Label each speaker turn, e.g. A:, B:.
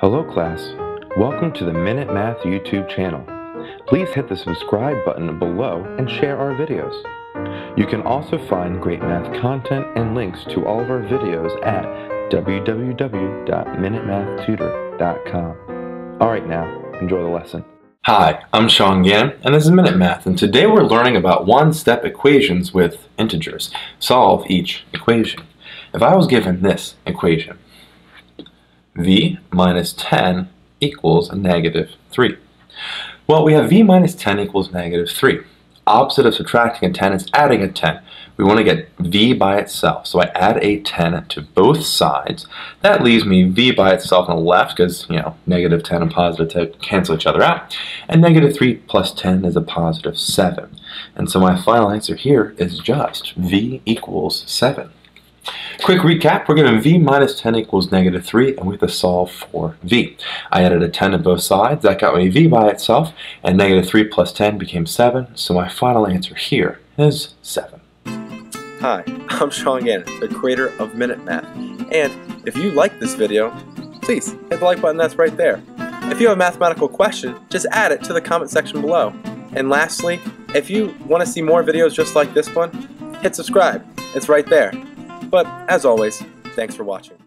A: Hello class, welcome to the Minute Math YouTube channel. Please hit the subscribe button below and share our videos. You can also find great math content and links to all of our videos at www.minutemathtutor.com. Alright now, enjoy the lesson.
B: Hi, I'm Sean Gannon, and this is Minute Math, and today we're learning about one-step equations with integers. Solve each equation. If I was given this equation, v minus 10 equals negative 3. Well, we have v minus 10 equals negative 3. Opposite of subtracting a 10 is adding a 10. We want to get v by itself, so I add a 10 to both sides. That leaves me v by itself on the left, because, you know, negative 10 and positive 10 cancel each other out. And negative 3 plus 10 is a positive 7. And so my final answer here is just v equals 7. Quick recap, we're given v minus 10 equals negative 3, and we have to solve for v. I added a 10 to both sides, that got me v by itself, and negative 3 plus 10 became 7, so my final answer here is 7.
C: Hi, I'm Sean Gannon, the creator of Minute Math, and if you like this video, please hit the like button that's right there. If you have a mathematical question, just add it to the comment section below. And lastly, if you want to see more videos just like this one, hit subscribe. It's right there. But as always, thanks for watching.